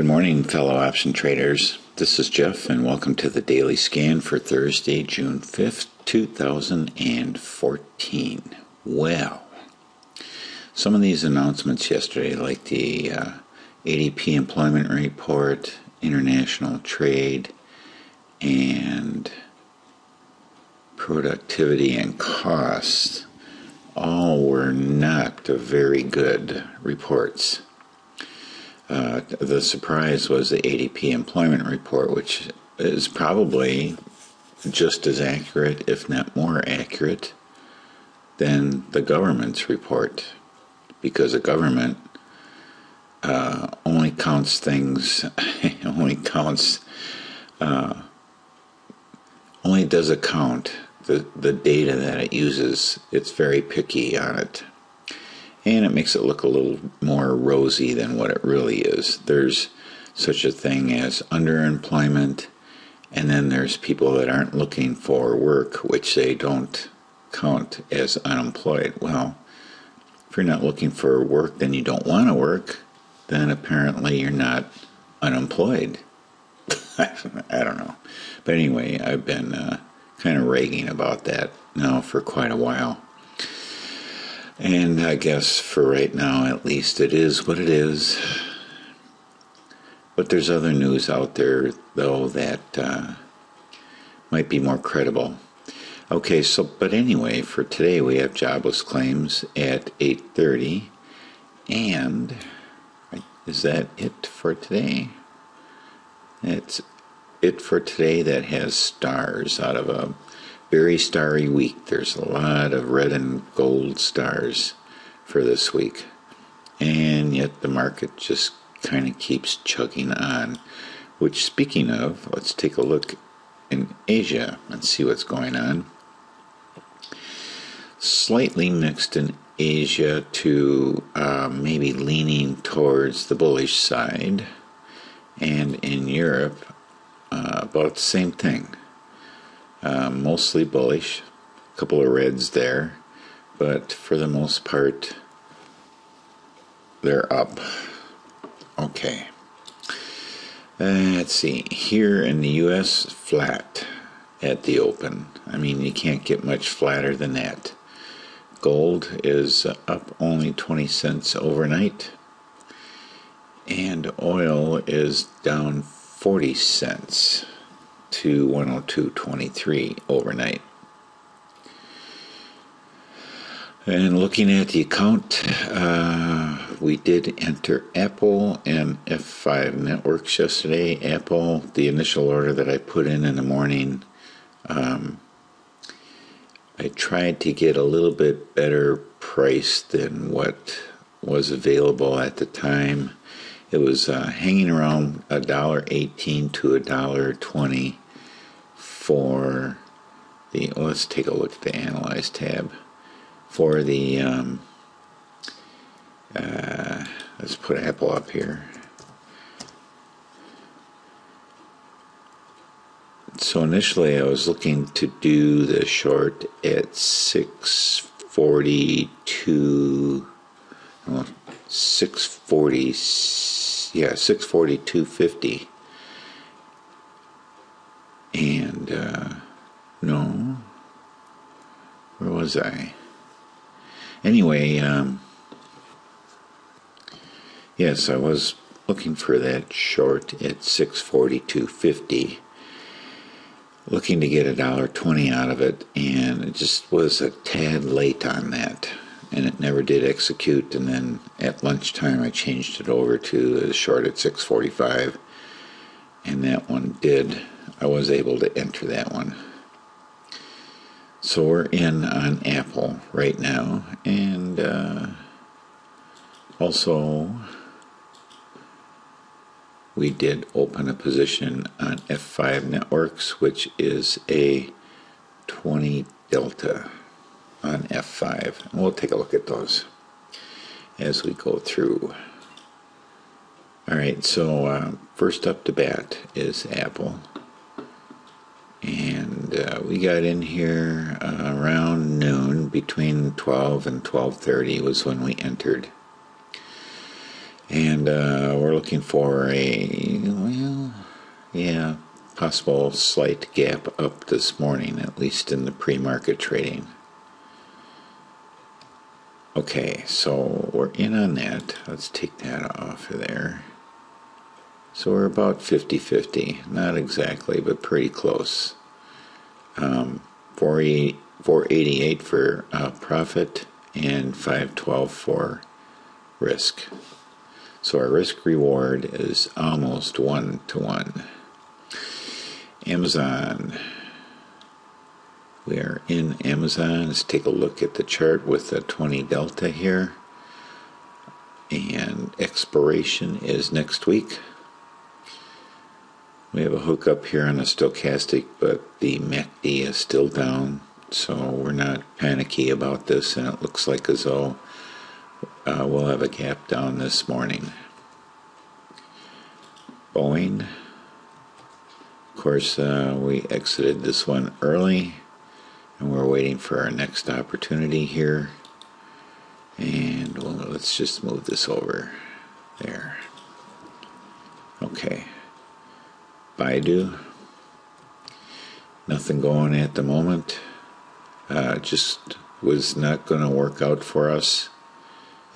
Good morning, fellow option traders. This is Jeff, and welcome to the daily scan for Thursday, June 5th, 2014. Well, some of these announcements yesterday, like the uh, ADP employment report, international trade, and productivity and costs, all were not very good reports. Uh, the surprise was the ADP employment report, which is probably just as accurate, if not more accurate, than the government's report, because the government uh, only counts things, only counts, uh, only does a count the, the data that it uses. It's very picky on it and it makes it look a little more rosy than what it really is. There's such a thing as underemployment, and then there's people that aren't looking for work, which they don't count as unemployed. Well, if you're not looking for work, then you don't want to work, then apparently you're not unemployed. I don't know. But anyway, I've been uh, kind of ragging about that now for quite a while. And I guess for right now, at least, it is what it is. But there's other news out there, though, that uh, might be more credible. Okay, so but anyway, for today we have jobless claims at 8:30, and is that it for today? That's it for today that has stars out of a very starry week. There's a lot of red and gold stars for this week. And yet the market just kind of keeps chugging on. Which, speaking of, let's take a look in Asia and see what's going on. Slightly mixed in Asia to uh, maybe leaning towards the bullish side. And in Europe, uh, about the same thing. Um, mostly bullish, a couple of reds there, but for the most part, they're up. Okay. Uh, let's see. Here in the U.S., flat at the open. I mean, you can't get much flatter than that. Gold is up only 20 cents overnight, and oil is down 40 cents to 102.23 overnight. And looking at the account, uh, we did enter Apple and F5 networks yesterday. Apple, the initial order that I put in in the morning, um, I tried to get a little bit better price than what was available at the time. It was uh, hanging around a dollar eighteen to a dollar twenty for the. Let's take a look at the analyze tab for the. Um, uh, let's put Apple up here. So initially, I was looking to do the short at six forty-two. Well, six forty yeah, 642.50. And, uh, no. Where was I? Anyway, um, yes, I was looking for that short at 642.50 looking to get a dollar twenty out of it and it just was a tad late on that and it never did execute. And then at lunchtime, I changed it over to a short at 6:45, and that one did. I was able to enter that one. So we're in on Apple right now, and uh, also we did open a position on F5 Networks, which is a 20 delta on F5. And we'll take a look at those as we go through. Alright, so uh, first up to bat is Apple. And uh, we got in here uh, around noon, between 12 and 12.30 was when we entered. And uh, we're looking for a, well, yeah, possible slight gap up this morning, at least in the pre market trading. Okay, so we're in on that. Let's take that off of there. So we're about 50 50. Not exactly, but pretty close. Um, 488 for uh, profit and 512 for risk. So our risk reward is almost one to one. Amazon. We are in Amazon. Let's take a look at the chart with the 20 delta here. And expiration is next week. We have a hookup here on the stochastic, but the MACD is still down, so we're not panicky about this, and it looks like as though uh, we'll have a gap down this morning. Boeing, of course, uh, we exited this one early, and we're waiting for our next opportunity here. And well, let's just move this over there. Okay. Baidu. Nothing going at the moment. Uh, just was not going to work out for us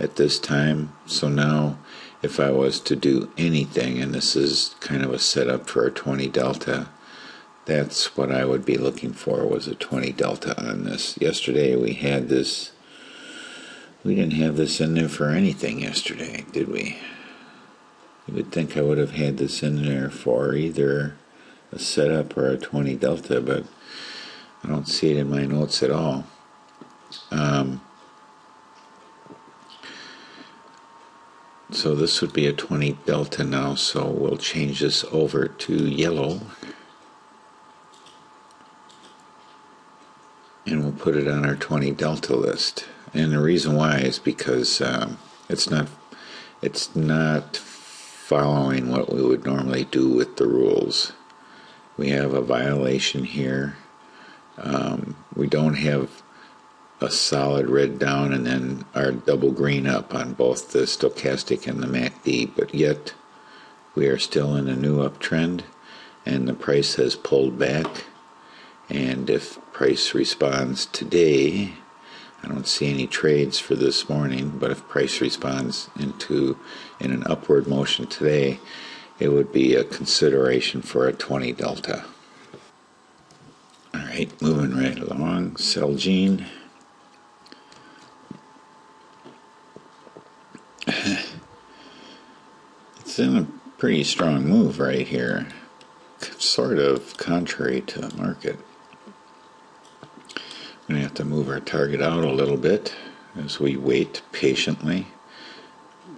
at this time. So now, if I was to do anything, and this is kind of a setup for a 20 delta, that's what I would be looking for was a 20 delta on this. Yesterday we had this. We didn't have this in there for anything yesterday, did we? You would think I would have had this in there for either a setup or a 20 delta, but I don't see it in my notes at all. Um, so this would be a 20 delta now, so we'll change this over to yellow. And we'll put it on our 20 delta list. And the reason why is because um, it's not it's not following what we would normally do with the rules. We have a violation here. Um, we don't have a solid red down and then our double green up on both the stochastic and the MACD, but yet we are still in a new uptrend and the price has pulled back. And if price responds today, I don't see any trades for this morning, but if price responds into in an upward motion today, it would be a consideration for a 20 delta. All right, moving right along. Celgene. it's in a pretty strong move right here, sort of contrary to the market. We're going to have to move our target out a little bit as we wait patiently.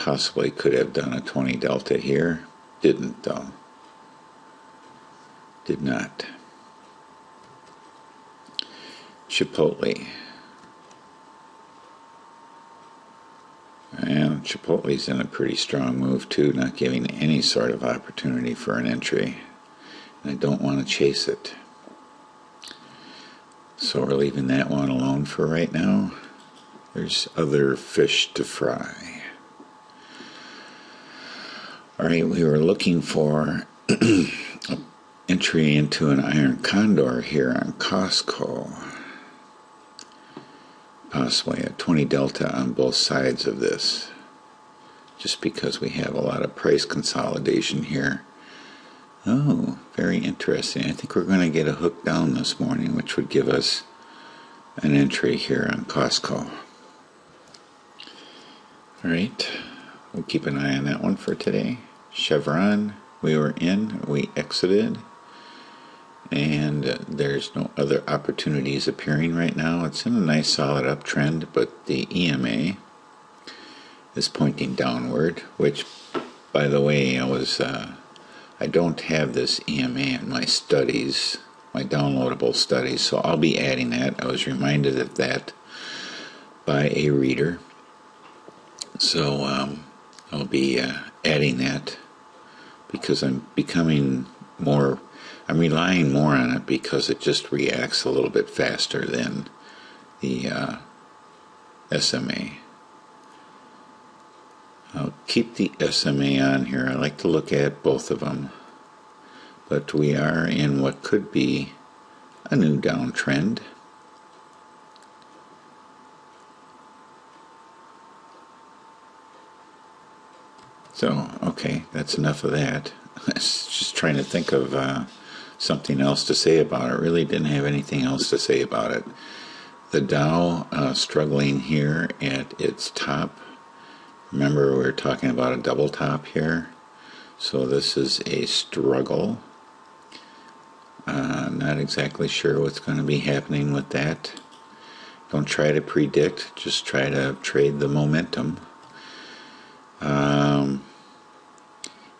Possibly could have done a 20 delta here. Didn't though. Did not. Chipotle. And Chipotle's in a pretty strong move too, not giving any sort of opportunity for an entry. And I don't want to chase it. So we're leaving that one alone for right now. There's other fish to fry. Right, we were looking for entry into an iron condor here on Costco. Possibly a 20 delta on both sides of this. Just because we have a lot of price consolidation here. Oh, very interesting. I think we're going to get a hook down this morning, which would give us an entry here on Costco. All right, we'll keep an eye on that one for today. Chevron, we were in, we exited, and there's no other opportunities appearing right now. It's in a nice solid uptrend, but the EMA is pointing downward, which, by the way, I was. Uh, I don't have this EMA in my studies, my downloadable studies, so I'll be adding that. I was reminded of that by a reader. So um, I'll be uh, adding that because I'm becoming more, I'm relying more on it because it just reacts a little bit faster than the uh, SMA. I'll keep the SMA on here. I like to look at both of them. But we are in what could be a new downtrend. So, okay, that's enough of that. I was just trying to think of uh, something else to say about it. Really didn't have anything else to say about it. The Dow uh, struggling here at its top. Remember, we were talking about a double top here. So this is a struggle. Uh, not exactly sure what's going to be happening with that. Don't try to predict, just try to trade the momentum. Um,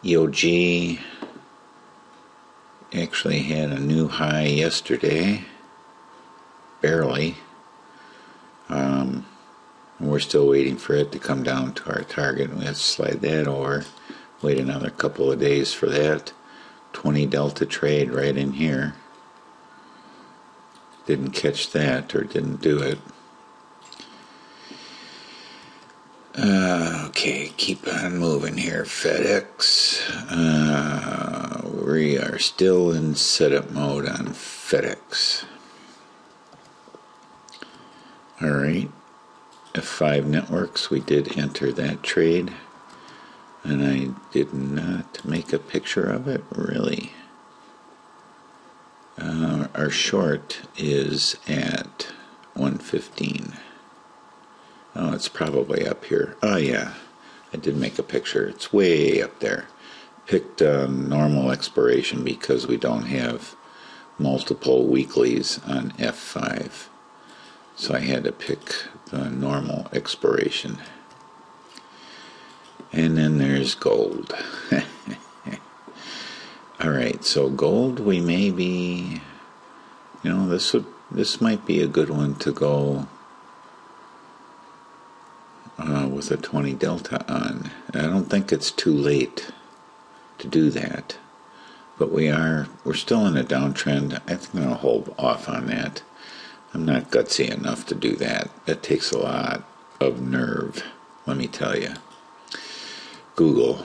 EOG actually had a new high yesterday, barely. Um, we're still waiting for it to come down to our target. We have to slide that over, wait another couple of days for that. 20 delta trade right in here. Didn't catch that or didn't do it. Uh, okay, keep on moving here. FedEx. Uh, we are still in setup mode on FedEx. All right. F5 Networks, we did enter that trade. And I did not make a picture of it, really. Uh, our short is at 115. Oh, it's probably up here. Oh, yeah. I did make a picture. It's way up there. Picked a normal expiration because we don't have multiple weeklies on F5. So I had to pick the normal expiration. And then there's gold. All right, so gold we may be you know, this would this might be a good one to go uh, with a 20 delta on. I don't think it's too late to do that, but we are we're still in a downtrend. I think I'll hold off on that. I'm not gutsy enough to do that. That takes a lot of nerve, let me tell you. Google.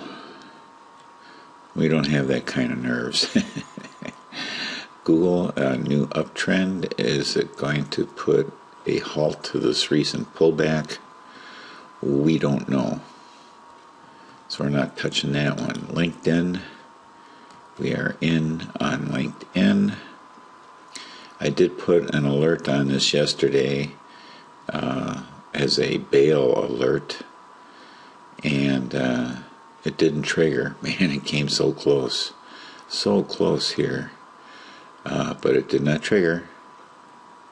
We don't have that kind of nerves. Google, a new uptrend, is it going to put a halt to this recent pullback? We don't know. So we're not touching that one. LinkedIn, we are in on LinkedIn. I did put an alert on this yesterday uh, as a bail alert, and uh, it didn't trigger. Man, it came so close. So close here. Uh, but it did not trigger.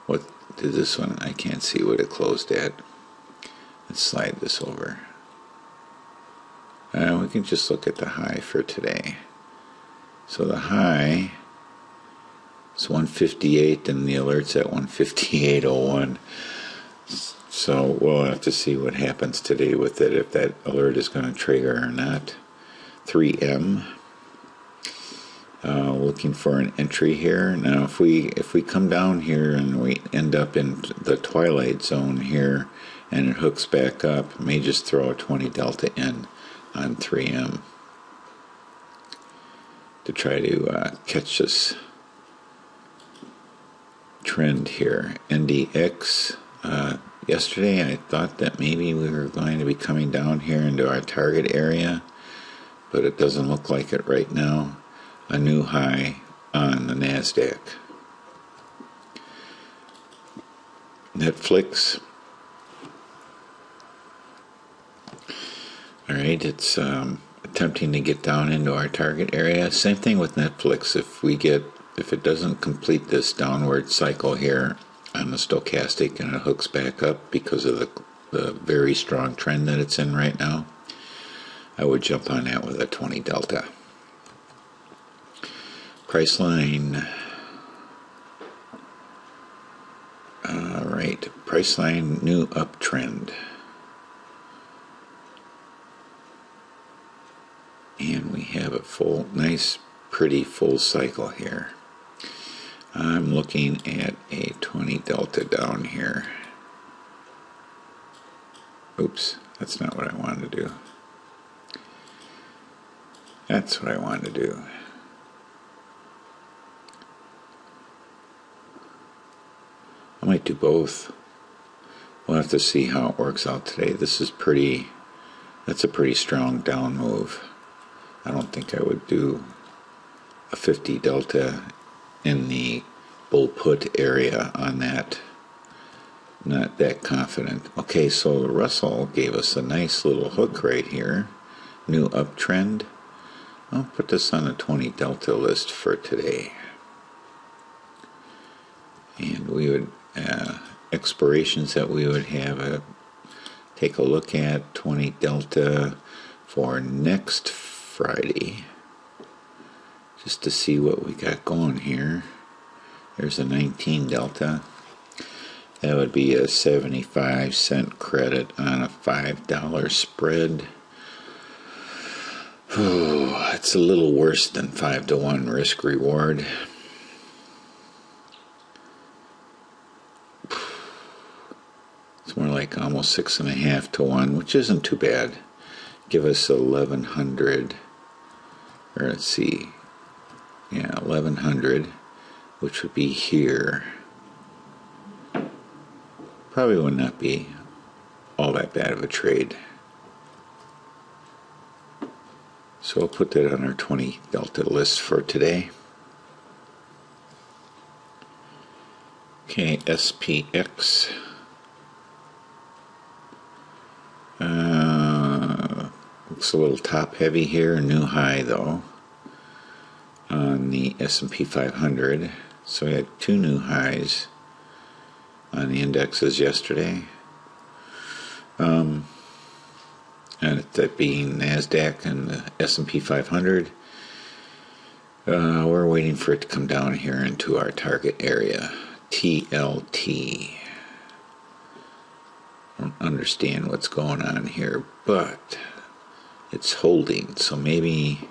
What did this one? I can't see what it closed at. Let's slide this over. Uh, we can just look at the high for today. So the high is 158 and the alert's at 158.01. So we'll have to see what happens today with it, if that alert is going to trigger or not. 3M. Uh, looking for an entry here. Now, if we if we come down here and we end up in the twilight zone here, and it hooks back up, may just throw a 20 delta in on 3M to try to uh, catch this trend here. NDX, uh, yesterday I thought that maybe we were going to be coming down here into our target area, but it doesn't look like it right now. A new high on the NASDAQ. Netflix All right, it's um, attempting to get down into our target area. Same thing with Netflix. If we get, if it doesn't complete this downward cycle here on the stochastic and it hooks back up because of the, the very strong trend that it's in right now, I would jump on that with a 20 delta. Priceline. All right, Priceline new uptrend. And we have a full nice pretty full cycle here I'm looking at a 20 delta down here oops that's not what I wanted to do That's what I want to do. I might do both. We'll have to see how it works out today. This is pretty, that's a pretty strong down move. I don't think I would do a 50 delta in the bull put area on that. Not that confident. Okay, so Russell gave us a nice little hook right here. New uptrend. I'll put this on a 20 delta list for today. And we would, uh, expirations that we would have a, take a look at 20 delta for next Friday just to see what we got going here. There's a 19 delta. That would be a 75 cent credit on a $5 spread. Oh, it's a little worse than 5 to 1 risk reward. It's more like almost six and a half to one, which isn't too bad. Give us 1100, or let's see, yeah, 1100, which would be here. Probably would not be all that bad of a trade. So I'll put that on our 20 delta list for today. Okay, SPX. Looks a little top heavy here, new high though on the S&P 500. So we had two new highs on the indexes yesterday. Um, and that being Nasdaq and the S&P 500. Uh, we're waiting for it to come down here into our target area, TLT. I don't understand what's going on here, but it's holding. So maybe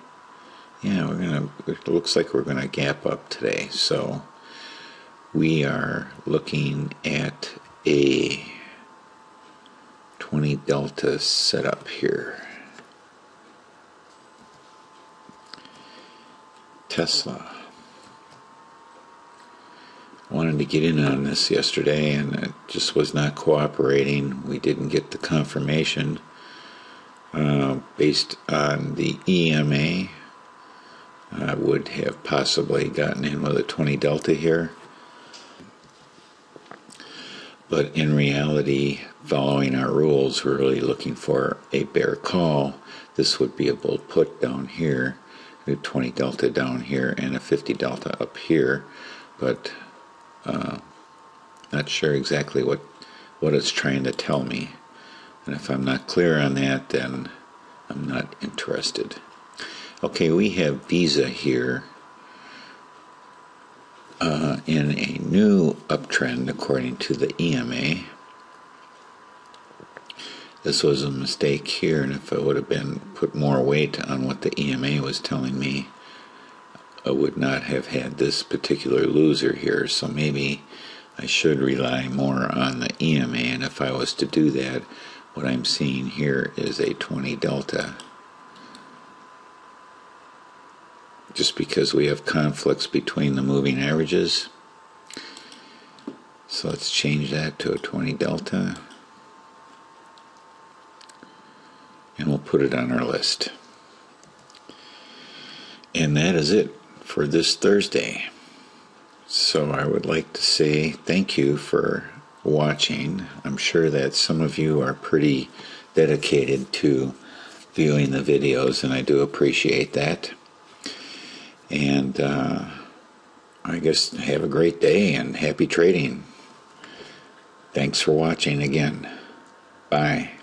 yeah, we're gonna. It looks like we're gonna gap up today. So we are looking at a 20 delta setup here. Tesla. wanted to get in on this yesterday and it just was not cooperating. We didn't get the confirmation uh, based on the EMA I would have possibly gotten in with a 20 delta here. But in reality, following our rules, we're really looking for a bear call. This would be a bull put down here, a 20 delta down here, and a 50 delta up here. But uh, not sure exactly what, what it's trying to tell me. And if I'm not clear on that, then I'm not interested. Okay, we have Visa here uh, in a new uptrend according to the EMA. This was a mistake here, and if I would have been put more weight on what the EMA was telling me, I would not have had this particular loser here. So maybe I should rely more on the EMA, and if I was to do that, what I'm seeing here is a 20 delta. just because we have conflicts between the moving averages. So let's change that to a 20 delta. And we'll put it on our list. And that is it for this Thursday. So I would like to say thank you for watching. I'm sure that some of you are pretty dedicated to viewing the videos, and I do appreciate that. And uh, I guess have a great day and happy trading. Thanks for watching again. Bye.